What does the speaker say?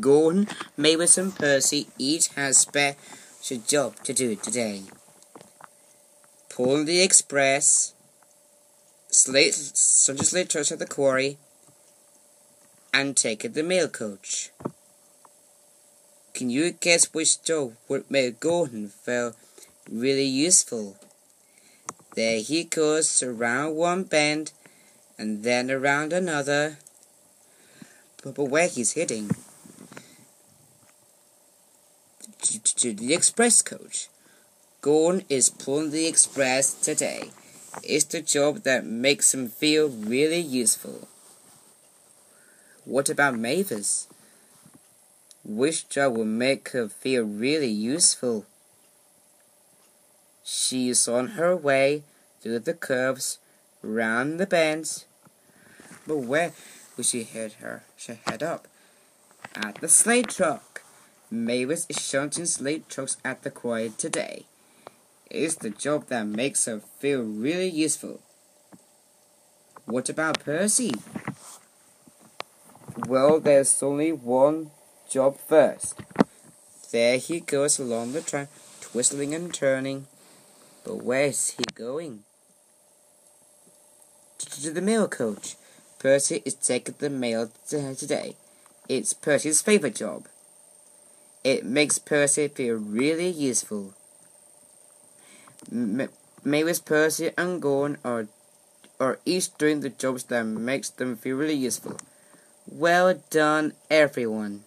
Gordon, Mavis, and Percy each has special job to do today. Pulling the express, slate, such a slate trucks at the quarry, and taking the mail coach. Can you guess which job would make Gordon feel really useful? There he goes around one bend and then around another. But, but where he's heading? To, the express coach. Gordon is pulling the express today. It's the job that makes him feel really useful. What about Mavis? Which job will make her feel really useful? She is on her way through the curves, round the bends. But where will she head her? She head up at the sleigh truck. Mavis is shunting slate trucks at the quarry today. It's the job that makes her feel really useful. What about Percy? Well, there's only one job first. There he goes along the track, twisting and turning. But where's he going? To the mail coach. Percy is taking the mail today. It's Percy's favorite job. It makes Percy feel really useful. May Mavis, Percy, and Gorn are, are each doing the jobs that makes them feel really useful. Well done, everyone.